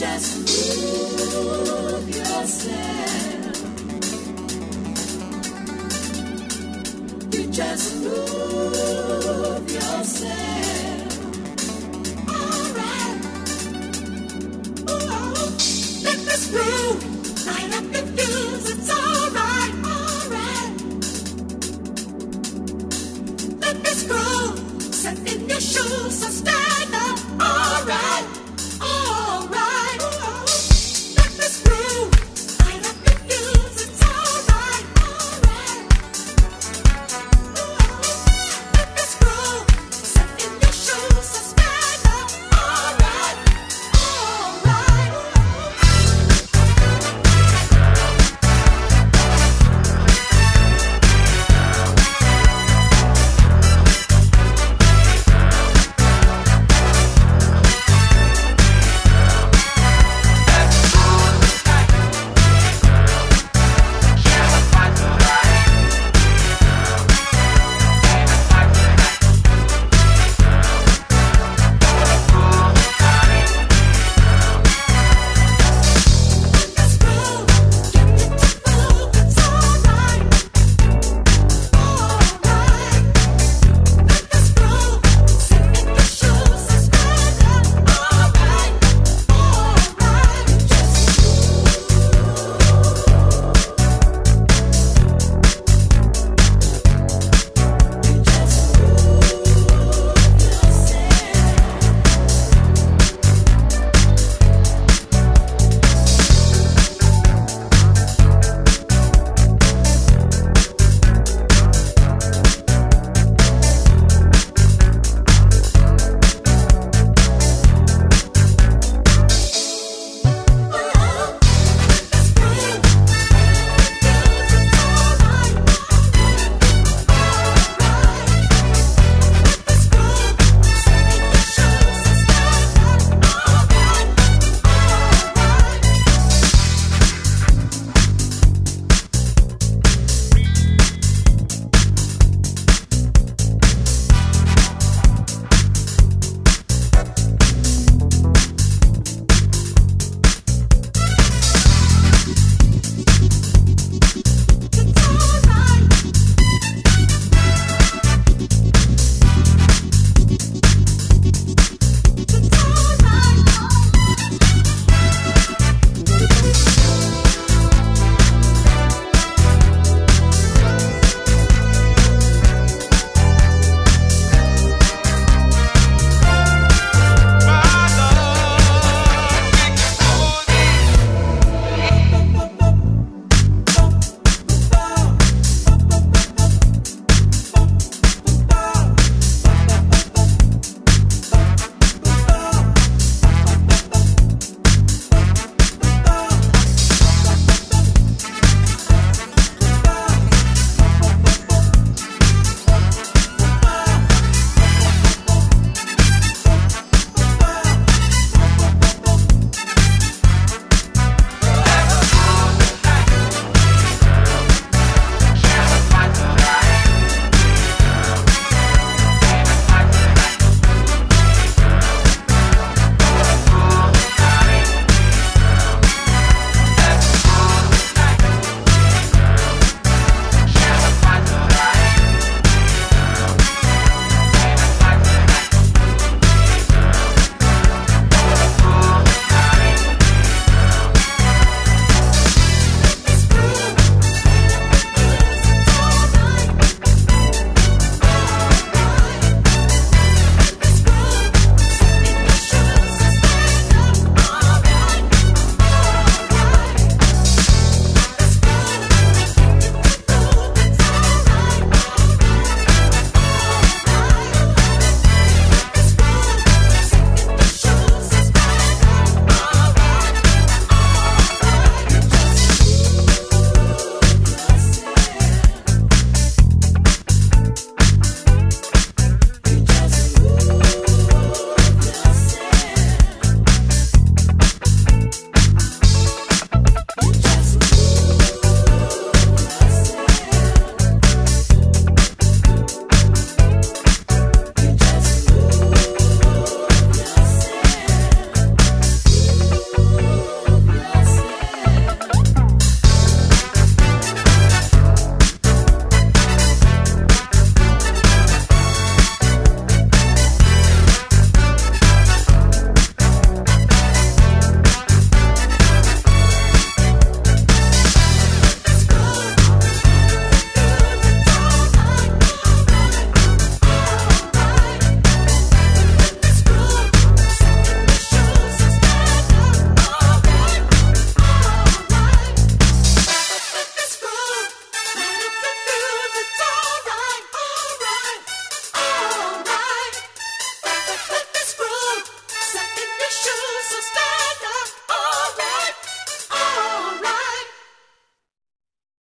just move yourself. You just move yourself.